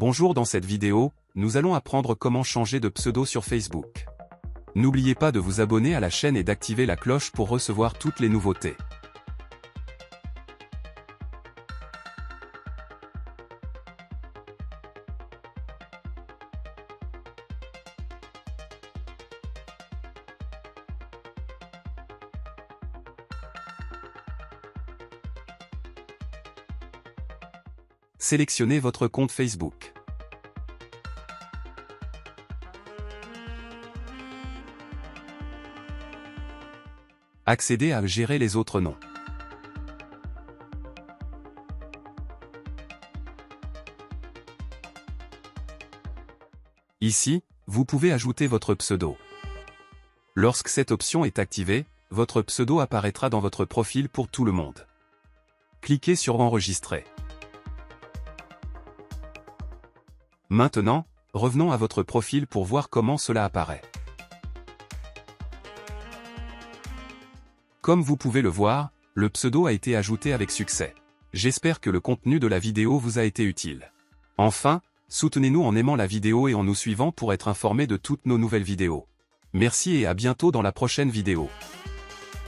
Bonjour dans cette vidéo, nous allons apprendre comment changer de pseudo sur Facebook. N'oubliez pas de vous abonner à la chaîne et d'activer la cloche pour recevoir toutes les nouveautés. Sélectionnez votre compte Facebook. Accédez à Gérer les autres noms. Ici, vous pouvez ajouter votre pseudo. Lorsque cette option est activée, votre pseudo apparaîtra dans votre profil pour tout le monde. Cliquez sur Enregistrer. Maintenant, revenons à votre profil pour voir comment cela apparaît. Comme vous pouvez le voir, le pseudo a été ajouté avec succès. J'espère que le contenu de la vidéo vous a été utile. Enfin, soutenez-nous en aimant la vidéo et en nous suivant pour être informé de toutes nos nouvelles vidéos. Merci et à bientôt dans la prochaine vidéo.